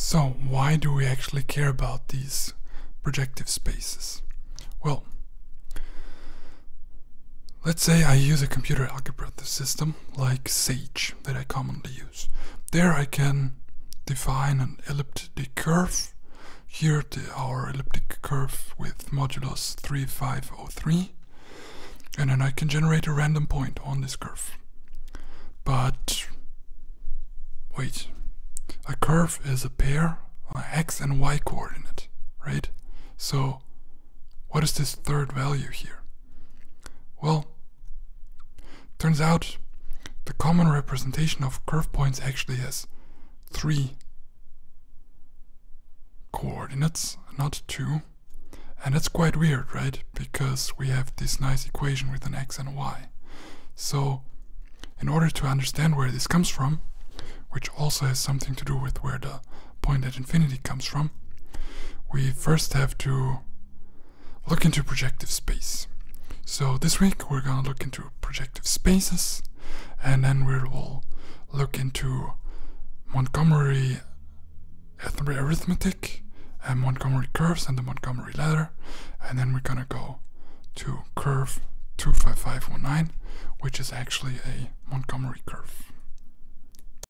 So, why do we actually care about these projective spaces? Well, let's say I use a computer algebra system like Sage that I commonly use. There I can define an elliptic curve. Here the, our elliptic curve with modulus 3503 and then I can generate a random point on this curve. But wait, a curve is a pair of x and y coordinate, right? So what is this third value here? Well, turns out the common representation of curve points actually has three coordinates, not two. And that's quite weird, right? Because we have this nice equation with an x and y. So, in order to understand where this comes from, which also has something to do with where the point at infinity comes from, we first have to look into projective space. So this week we're gonna look into projective spaces, and then we will look into Montgomery arithmetic and Montgomery curves and the Montgomery ladder, and then we're gonna go to curve 25519, which is actually a Montgomery curve.